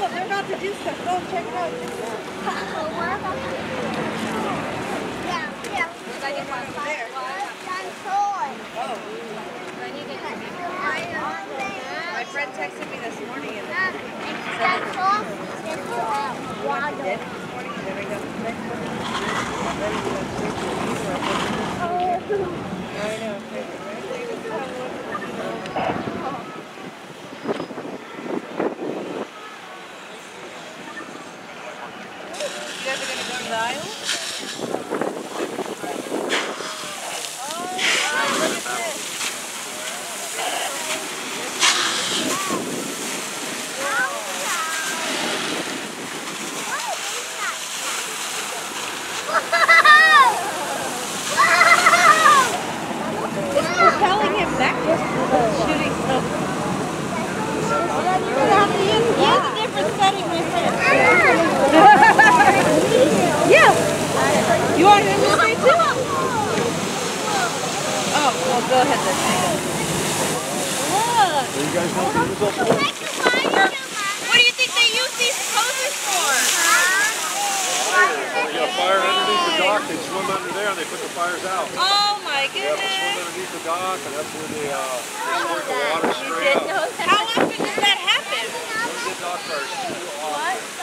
Oh, they're about to do stuff. Go check it out. Yeah, yeah. Oh. My friend texted me this morning and did this morning. Then I got the next one. I know. You guys are gonna go to the aisle? Oh, look at this. It's propelling him backwards. Shooting stuff. You're gonna have to use, use a different setting right there. yeah. You want him to stay too? Oh, well, go ahead then. Look. You guys know the result? What do you think they use these poses for? They got fire underneath the dock, they swim under there and they put the fires out. Oh my They have to swim underneath the dock and that's where they, uh, squirt the water straight. How often does that happen? Those are dock fires too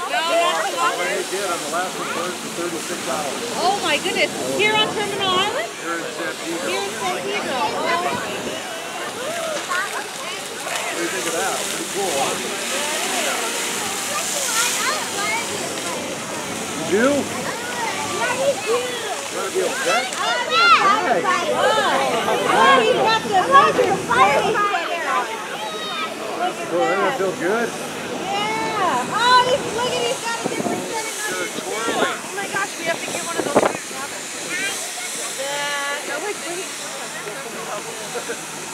often. No, not too When often. did on the last one burned for 36 hours. Oh my goodness. Here on Terminal Island? Here in San Diego. Here in San Diego. Oh. What do you think of that? Pretty cool, huh? You do? You want to be upset? Oh, he's got the major fire Boy, doesn't that feel good? Yeah. Oh, he's, look at he's got a different setting on They're his twirling. Oh my gosh, we have to get one of those for your cabin. No, wait, wait.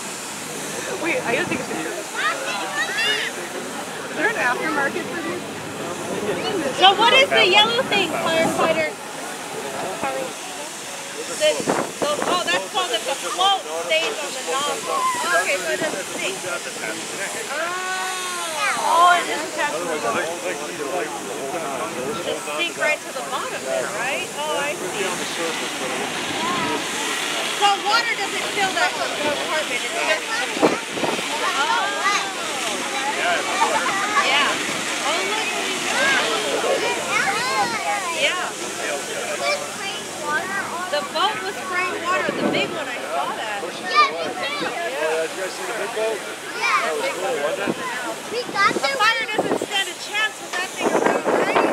Wait, I gotta take a picture. Is there an aftermarket for these? So what is the yellow thing, firefighter? The, the, oh, that's called that the float stays on the nozzle. Okay, so it doesn't sink. Oh, oh it is to. Just sink right to the bottom then, right? Oh, I see. So water doesn't fill that compartment, it's just... Oh. Yeah. Oh, look, yeah. The boat was spraying water, the big one, I saw that. Uh, did you guys see the big boat? Yeah. We got The there. fire doesn't stand a chance with that thing around, right?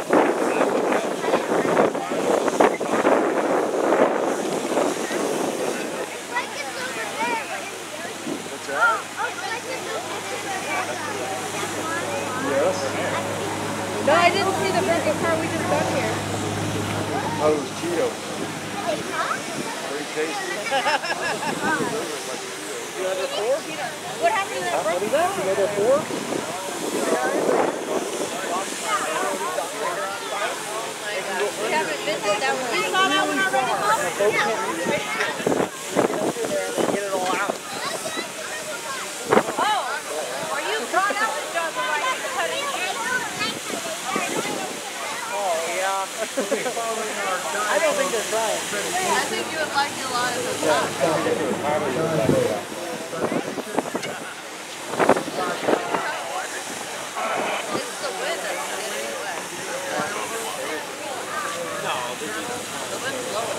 It's like it's over there, but in the ocean. What's that? Oh, it's like it's over there. Yes. No, I didn't see the burger car. We just got here. Oh, it was Cheetos. They talk? Very tasty. What happened to that burger? What is that? You made four? We haven't visited that one. You saw that one already, Mom? Oh, are you gone out with John the right cutting? I think you would like it a lot of the stuff. It's the wind that's getting it wet. The wind's blowing.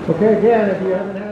Okay, again, if you haven't had.